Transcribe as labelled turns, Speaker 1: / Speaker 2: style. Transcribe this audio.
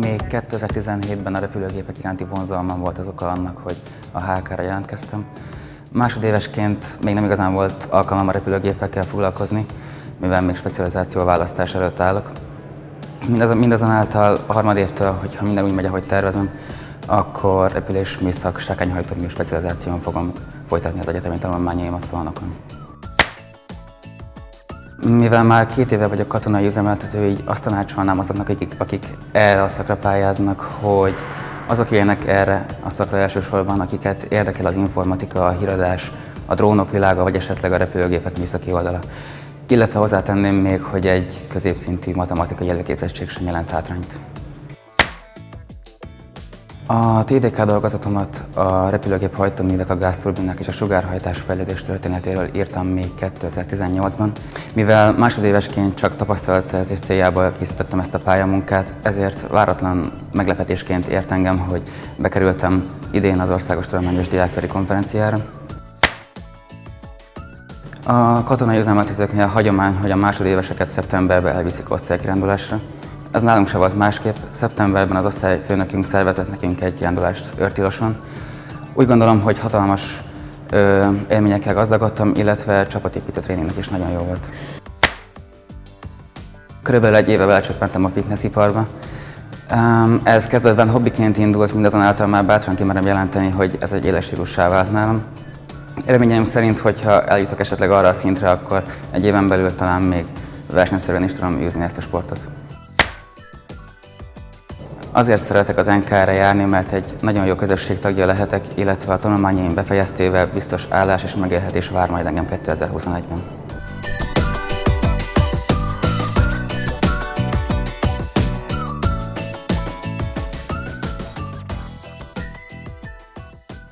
Speaker 1: 2017-ben a repülőgépek iránti vonzalmam volt az oka annak, hogy a HK-ra jelentkeztem. Másodévesként még nem igazán volt alkalmam a repülőgépekkel foglalkozni, mivel még specializáció választás előtt állok. mindazonáltal a harmadévtől, hogyha minden úgy megy, ahogy tervezem, akkor repülés műszak sákányhajtómű specializáción fogom folytatni az egyetemi tanulmányaimat Szolnokon. Mivel már két éve vagyok katonai üzemeltető, így azt tanácsolnám azoknak, akik, akik erre a szakra pályáznak, hogy azok jöjjenek erre a szakra elsősorban, akiket érdekel az informatika, a híradás, a drónok világa, vagy esetleg a repülőgépek műszaki oldala. Illetve hozzátenném még, hogy egy középszintű matematikai előképzettség sem jelent hátrányt. A TDK dolgozatomat a repülőgép hajtóművek, a gázturbinák és a sugárhajtás fejlődés történetéről írtam még 2018-ban. Mivel másodévesként csak tapasztalatszerzés céljából készítettem ezt a pályamunkát, ezért váratlan meglepetésként ért engem, hogy bekerültem idén az Országos Tudományos Diákköri Konferenciára. A katonai üzemeltetőknél hagyomány, hogy a másodéveseket szeptemberben elviszik osztálykirándulásra. Ez nálunk se volt másképp. Szeptemberben az osztályfőnökünk szervezett nekünk egy kirándulást Örtiloson. Úgy gondolom, hogy hatalmas ö, élményekkel gazdagodtam, illetve csapatépítő tréningnek is nagyon jó volt. Körülbelül egy éve belecsöppentem a fitnessiparba. Ez kezdetben hobbiként indult, mindazonáltal már bátran kimerem jelenteni, hogy ez egy éles stílussá vált nálam. Reményeim szerint, hogyha eljutok esetleg arra a szintre, akkor egy éven belül talán még versenyszerűen is tudom űzni ezt a sportot. Azért szeretek az NK-re járni, mert egy nagyon jó közösség tagja lehetek, illetve a tanulmányaim befejeztével biztos állás és megélhetés vár majd engem 2021-ben.